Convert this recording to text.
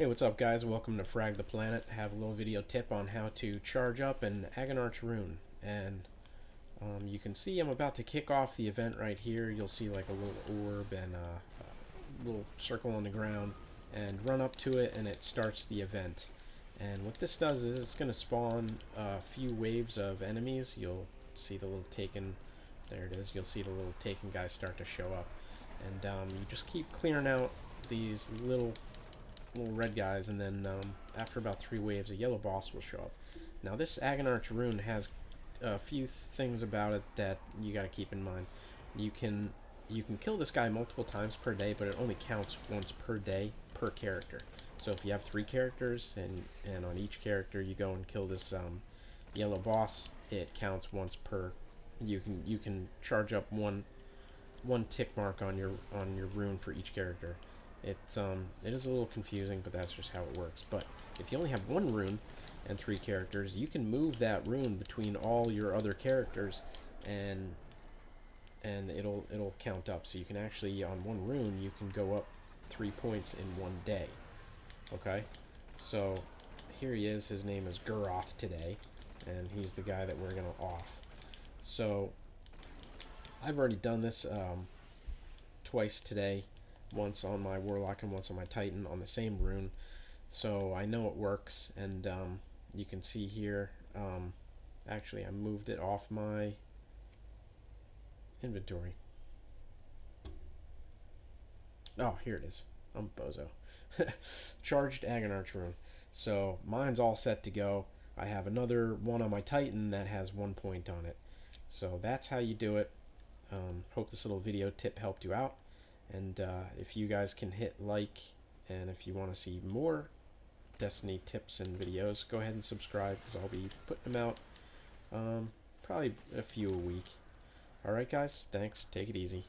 Hey, what's up guys? Welcome to Frag the Planet. I have a little video tip on how to charge up an Agonarch rune. And um, you can see I'm about to kick off the event right here. You'll see like a little orb and a, a little circle on the ground. And run up to it and it starts the event. And what this does is it's going to spawn a few waves of enemies. You'll see the little taken, there it is, you'll see the little taken guys start to show up. And um, you just keep clearing out these little little red guys, and then um, after about three waves, a yellow boss will show up. Now this Agonarch rune has a few things about it that you got to keep in mind. You can you can kill this guy multiple times per day, but it only counts once per day per character. So if you have three characters, and and on each character you go and kill this um, yellow boss, it counts once per. You can you can charge up one one tick mark on your on your rune for each character. It's um, it is a little confusing, but that's just how it works. But if you only have one rune and three characters, you can move that rune between all your other characters, and and it'll it'll count up. So you can actually on one rune you can go up three points in one day. Okay, so here he is. His name is Guroth today, and he's the guy that we're gonna off. So I've already done this um, twice today once on my Warlock and once on my Titan on the same rune. So I know it works, and um, you can see here, um, actually I moved it off my inventory. Oh, here it is. I'm bozo. Charged Agonarch rune. So mine's all set to go. I have another one on my Titan that has one point on it. So that's how you do it. Um, hope this little video tip helped you out. And uh, if you guys can hit like, and if you want to see more Destiny tips and videos, go ahead and subscribe because I'll be putting them out um, probably a few a week. Alright guys, thanks. Take it easy.